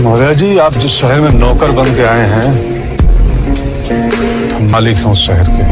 महाराज जी, आप जिस शहर में नौकर बन के आए हैं हम मालिक हैं उस शहर के।